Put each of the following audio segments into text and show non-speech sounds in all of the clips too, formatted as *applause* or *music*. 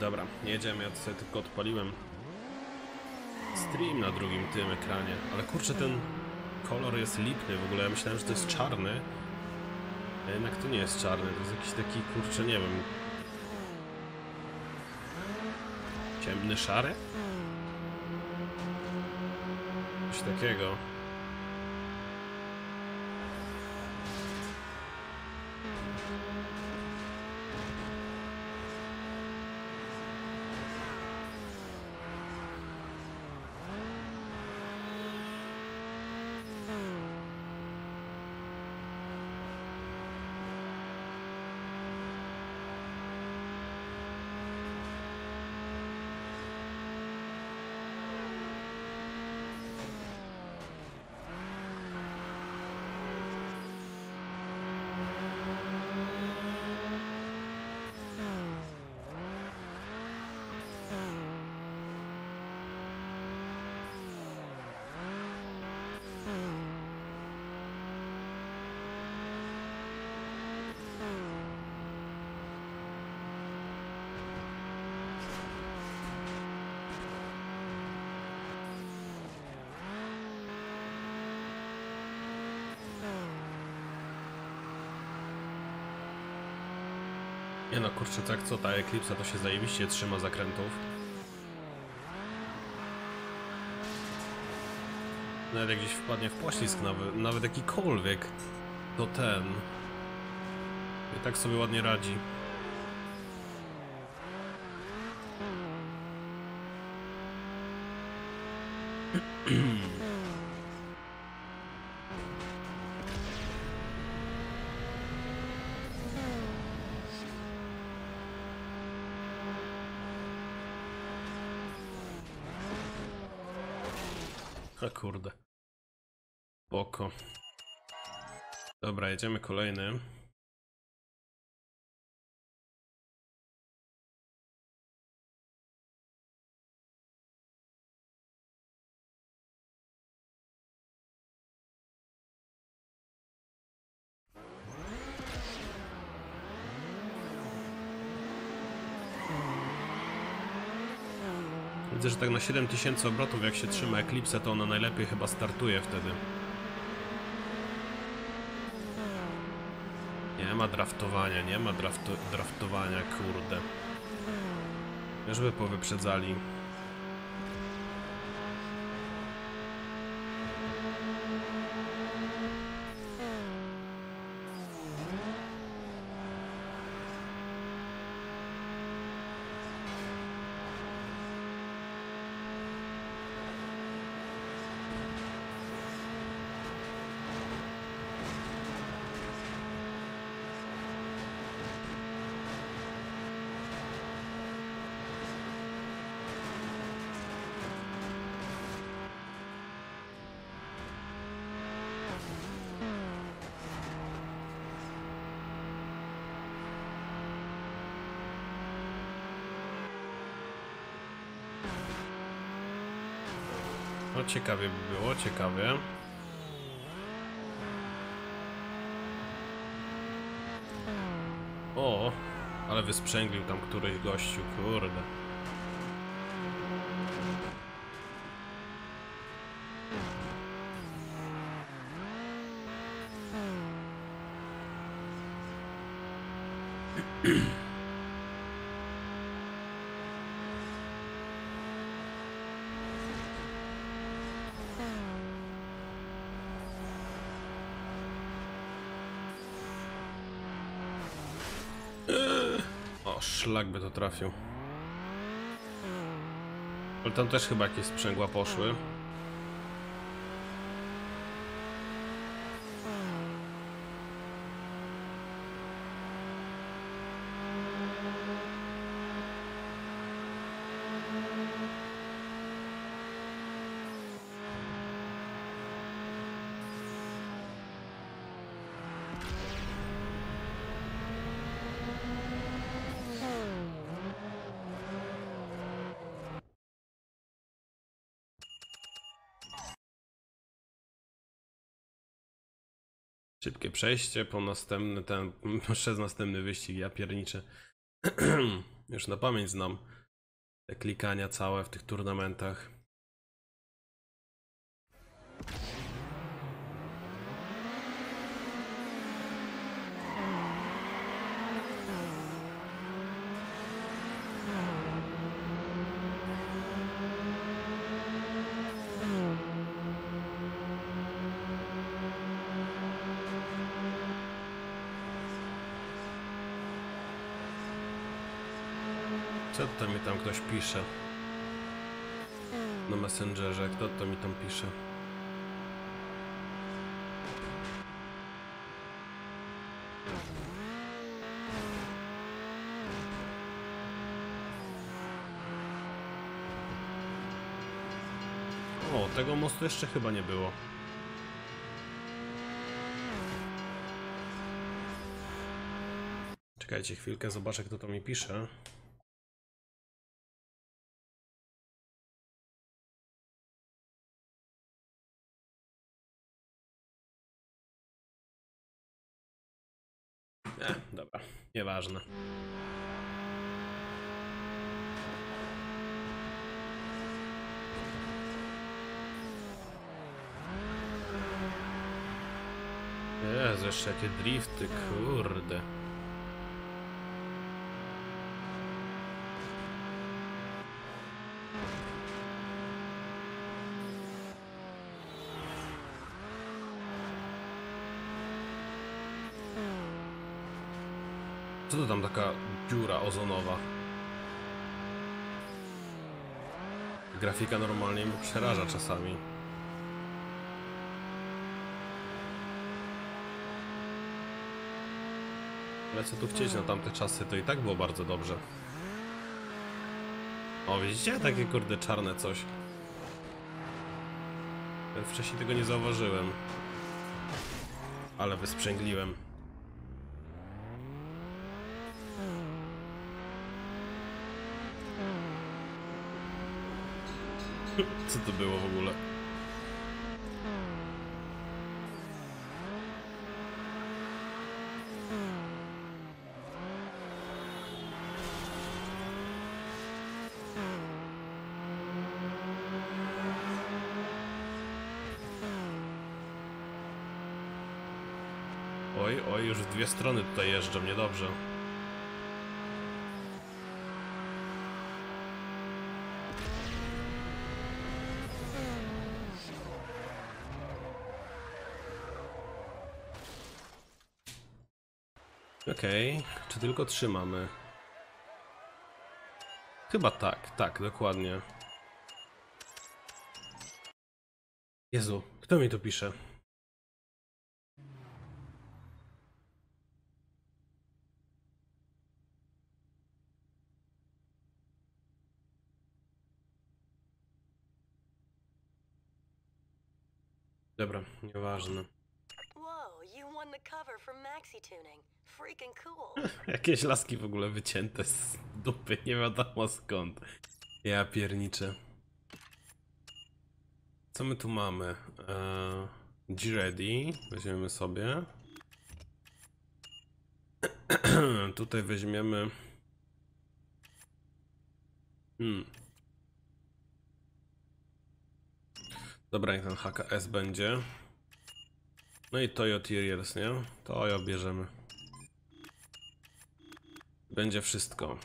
Dobra, jedziemy, ja sobie tylko odpaliłem. Stream na drugim tym ekranie, ale kurczę ten kolor jest lipny w ogóle, ja myślałem, że to jest czarny, a jednak to nie jest czarny, to jest jakiś taki, kurczę, nie wiem, ciemny szary? Coś takiego. Nie no, kurczę, tak co, ta Eclipse to się zajebiście trzyma zakrętów. Nawet jak gdzieś wpadnie w poślizg, nawet, nawet jakikolwiek, to ten... I tak sobie ładnie radzi. *clears throat* A kurde. Boko. Dobra, jedziemy kolejny. Widzę, że tak na 7000 obrotów jak się trzyma Eclipse, to ona najlepiej chyba startuje wtedy. Nie ma draftowania, nie ma drafto draftowania, kurde. Żeby powyprzedzali. No ciekawie by było, ciekawie. O, ale wysprzęglił tam któryś gościu, kurde. Szlak by to trafił. Ale tam też chyba jakieś sprzęgła poszły. Przejście po następny ten, *laughs* przez następny wyścig, ja pierniczę. *clears throat* Już na pamięć znam te klikania całe w tych turnamentach. Co to mi tam ktoś pisze? Na Messengerze, kto to mi tam pisze? O, tego mostu jeszcze chyba nie było. Czekajcie chwilkę, zobaczę kto to mi pisze. Dobra, nieważne. Jezu, jeszcze drifty, kurde. Taka dziura ozonowa? Grafika normalnie mnie przeraża czasami. Ale co tu chcieć na tamte czasy, to i tak było bardzo dobrze. O, widzicie? Takie kurde czarne coś. Wcześniej tego nie zauważyłem. Ale wysprzęgliłem. Co to było w ogóle? Oj, oj, już w dwie strony tutaj jeżdżą, niedobrze. Okej, czy tylko trzymamy? Chyba tak, tak, dokładnie. Jezu, kto mi tu pisze? Dobra, nieważne. *laughs* Jakieś laski w ogóle wycięte z dupy, nie wiadomo skąd. Ja pierniczę. Co my tu mamy? Eee, G-Ready weźmiemy sobie. *clears throat* Tutaj weźmiemy... Hmm. Dobra, niech ten HKS będzie. No i Toyo Terriers, nie? Toyo bierzemy. Będzie wszystko.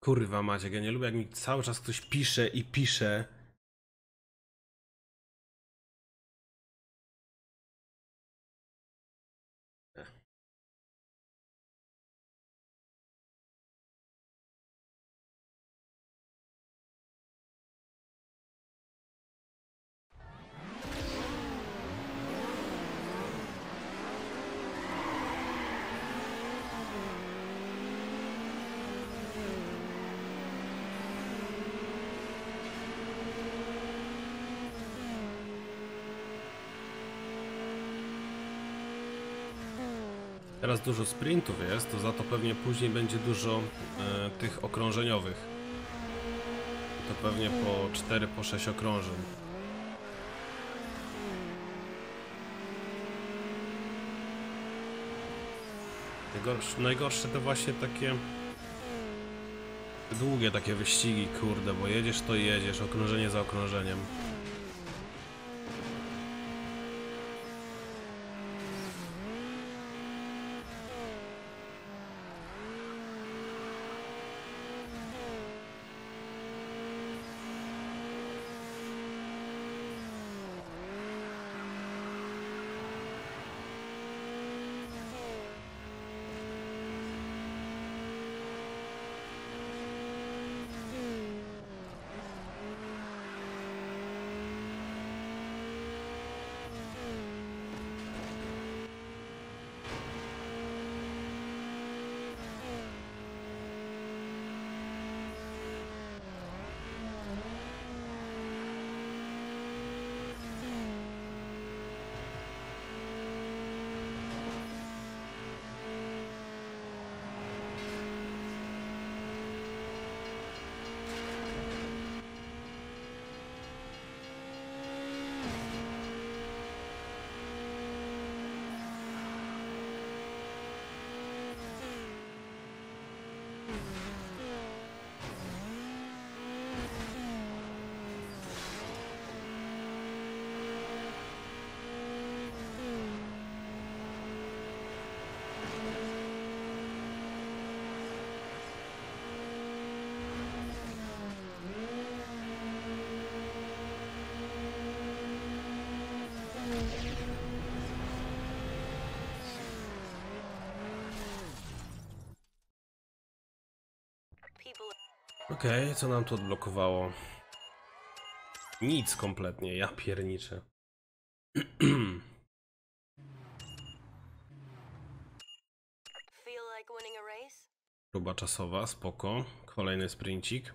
Kurwa Maciek, ja nie lubię jak mi cały czas ktoś pisze i pisze. Teraz dużo sprintów jest, to za to pewnie później będzie dużo e, tych okrążeniowych. To pewnie po 4, po 6 okrążeń. Najgorsze, najgorsze to właśnie takie Długie takie wyścigi, kurde, bo jedziesz to jedziesz, okrążenie za okrążeniem. Okej, co nam tu odblokowało? Nic kompletnie, ja pierniczę. Próba czasowa, spoko. Kolejny sprincik.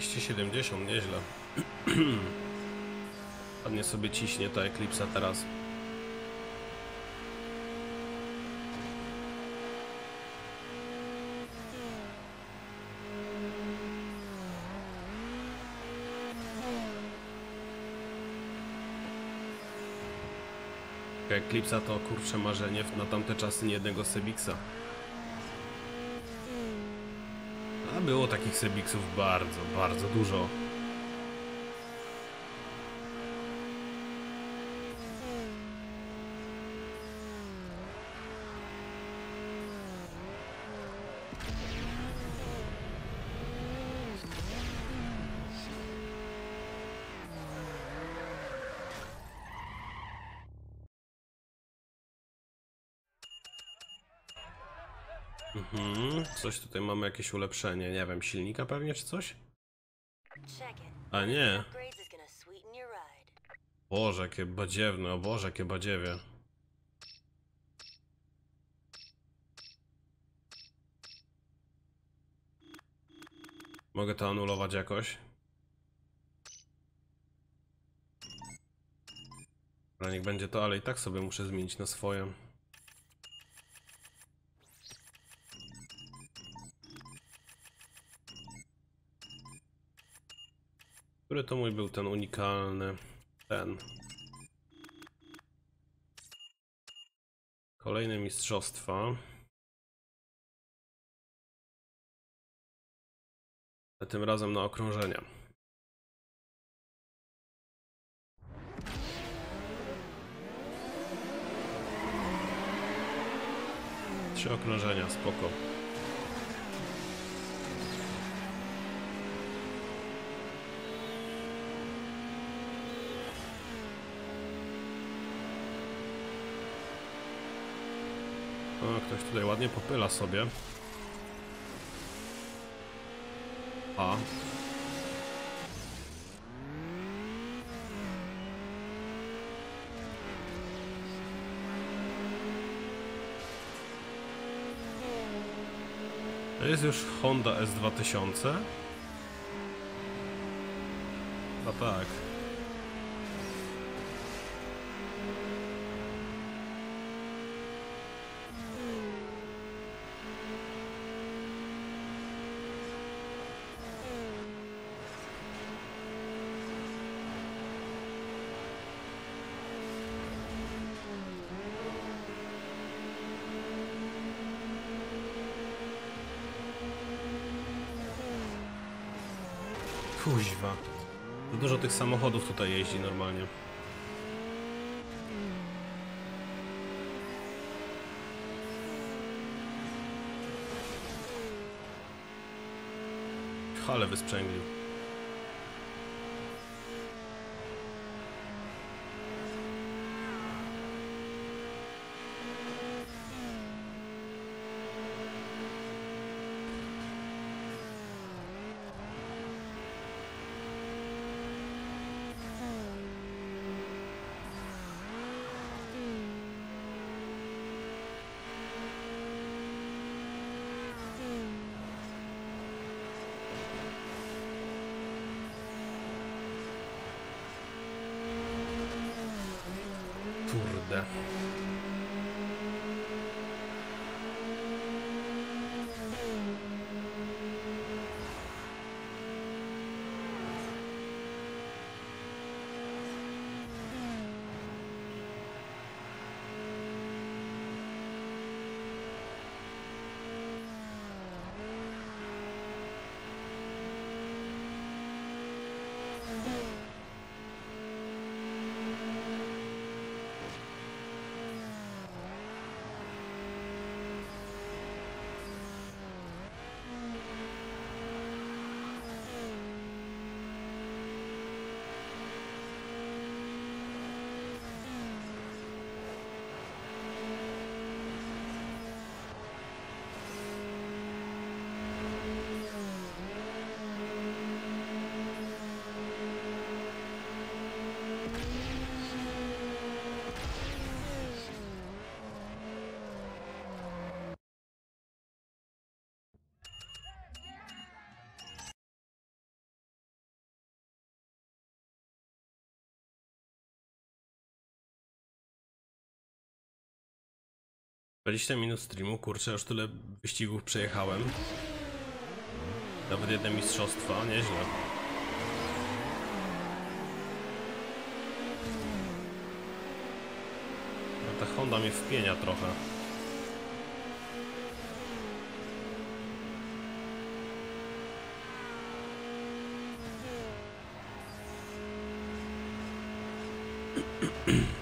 Dwieście siedemdziesiąt, nieźle. *clears throat* Ładnie sobie ciśnie ta Eklipsa teraz. Eklipsa to kurcze marzenie na tamte czasy nie jednego Sebixa. A było takich Sebixów bardzo, bardzo dużo. Coś tutaj mamy jakieś ulepszenie, nie wiem, silnika pewnie czy coś? A nie. Boże, jakie badziewne, o Boże, jakie badziewie. Mogę to anulować jakoś? Dobra, niech będzie to, ale i tak sobie muszę zmienić na swoje. Który to mój był ten unikalny? Ten. Kolejne mistrzostwa. A tym razem na okrążenia. Trzy okrążenia, spoko. O, ktoś tutaj ładnie popyla sobie. A. To jest już Honda S2000? A tak. Kuźwa. Za dużo tych samochodów tutaj jeździ normalnie. Hale wysprzęglił. 20 minut streamu, kurczę, już tyle wyścigów przejechałem. Nawet jedne mistrzostwa, nieźle. No ta Honda mnie wpienia trochę. *clears throat*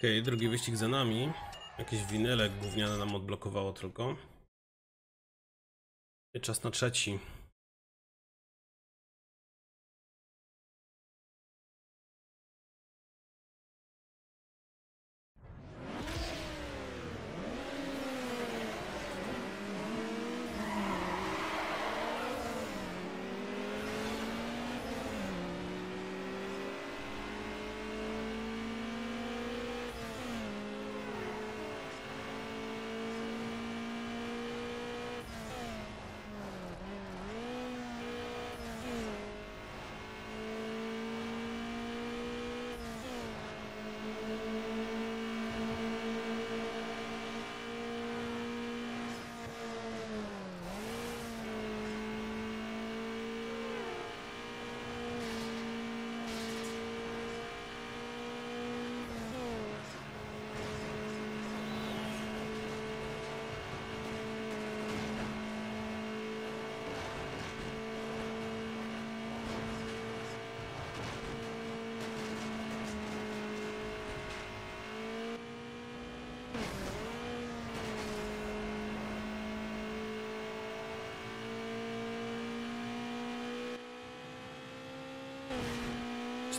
Okej, drugi wyścig za nami. Jakieś winyle gówniane nam odblokowało tylko. Czas na trzeci.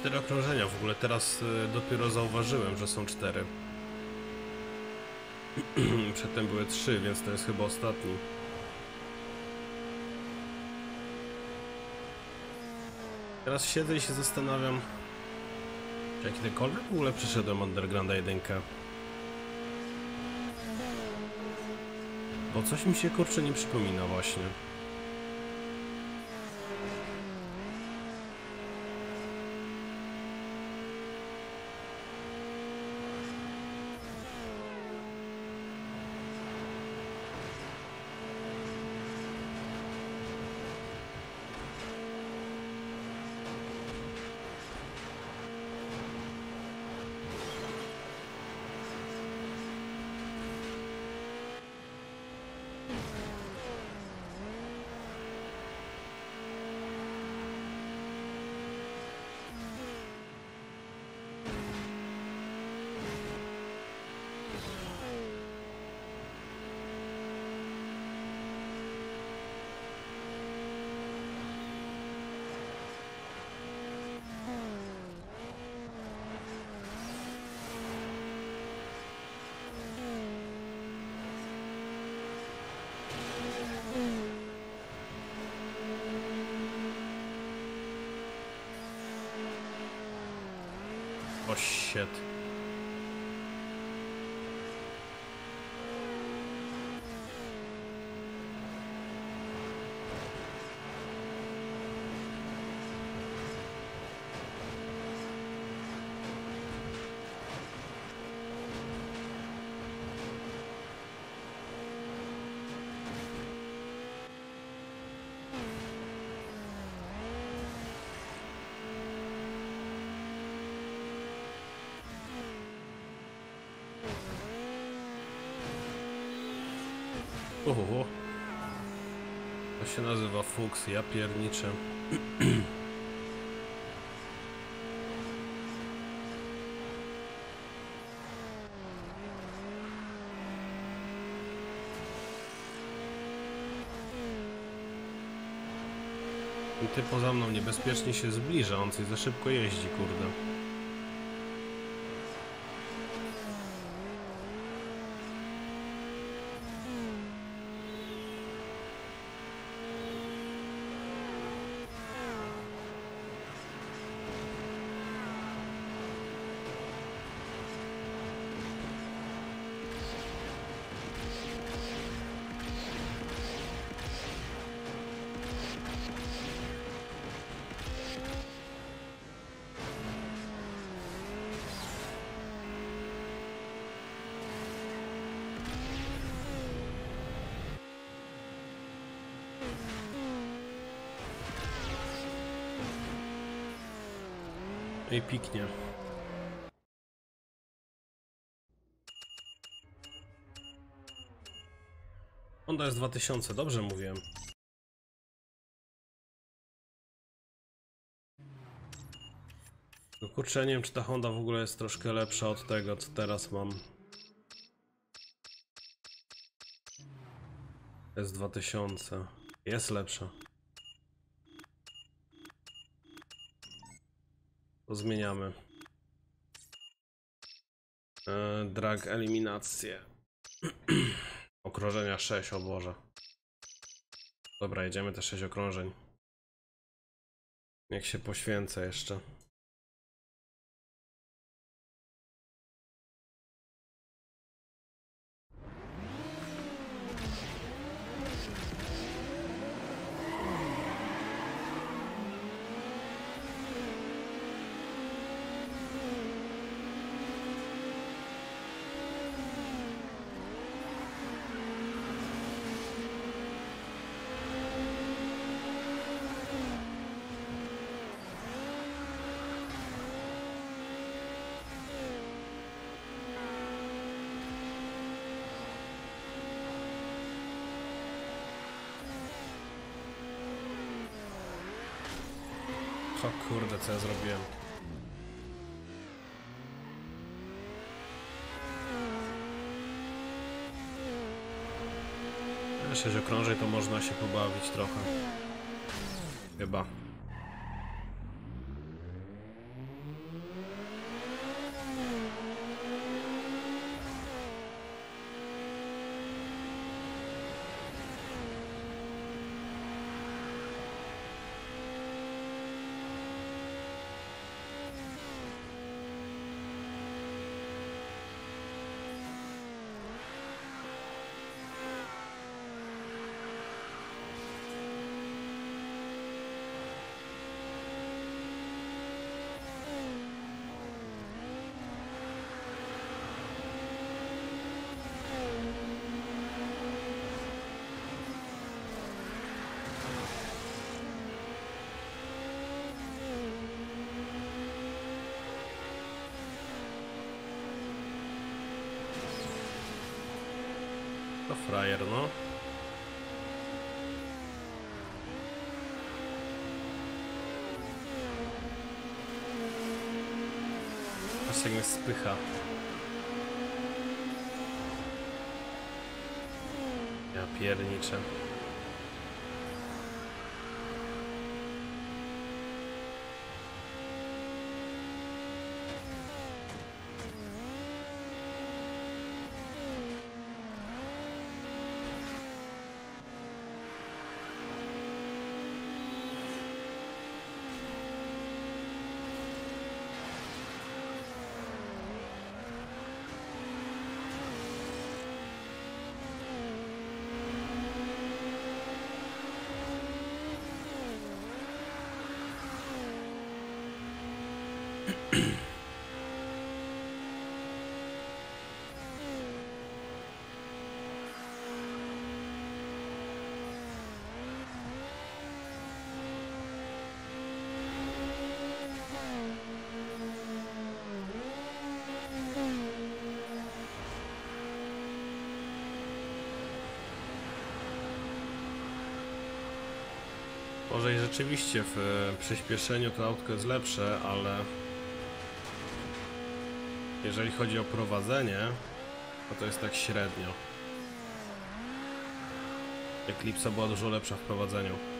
Cztery okrążenia w ogóle. Teraz y, dopiero zauważyłem, że są cztery. *clears throat* Przedtem były trzy, więc to jest chyba ostatni. Teraz siedzę i się zastanawiam, czy ja kiedykolwiek w ogóle przyszedłem Undergrounda 1. Bo coś mi się kurczę nie przypomina właśnie. Shit. Oho. To się nazywa fuks, ja pierniczę. *clears throat* Ten Ty poza mną niebezpiecznie się zbliża, on coś za szybko jeździ, kurde. I piknie. Honda jest 2000, dobrze mówiłem. No kurczę, nie wiem czy ta Honda w ogóle jest troszkę lepsza od tego, co teraz mam. S2000. Jest lepsza. To zmieniamy. E, drag eliminację. *clears throat* Okrążenia 6, o Boże. Dobra, jedziemy te 6 okrążeń. Niech się poświęcę jeszcze. O kurde, co ja zrobiłem? E, Sześć okrążeń to można się pobawić trochę. Chyba. To frajer, no. Aż jak mnie spycha. Ja pierniczę. Może i rzeczywiście w e, przyspieszeniu to autko jest lepsze, ale jeżeli chodzi o prowadzenie, to to jest tak średnio. Eclipse była dużo lepsza w prowadzeniu.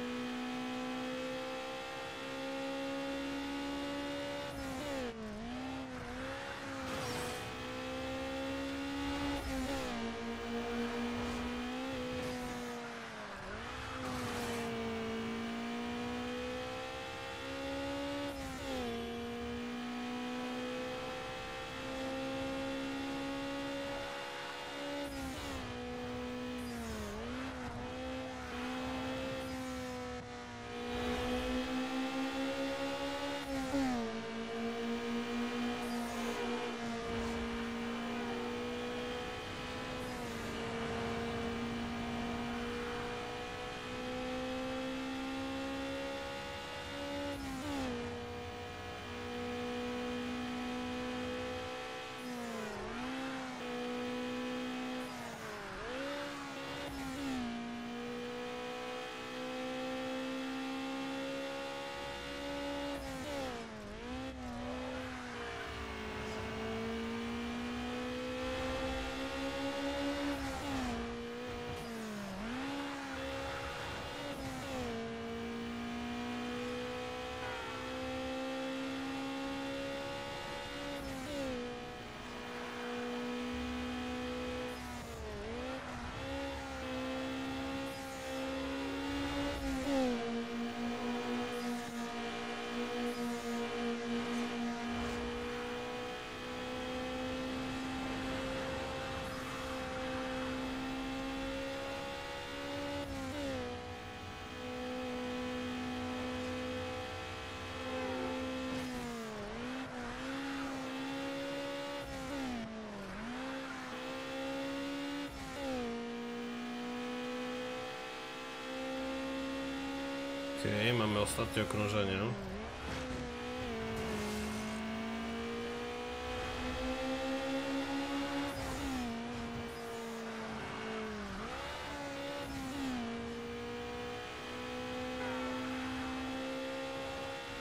Okej, mamy ostatnie okrążenie.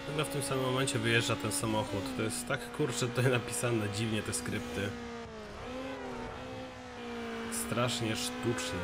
Nagle w tym samym momencie wyjeżdża ten samochód. To jest tak kurczę tutaj napisane dziwnie te skrypty. Strasznie sztucznie.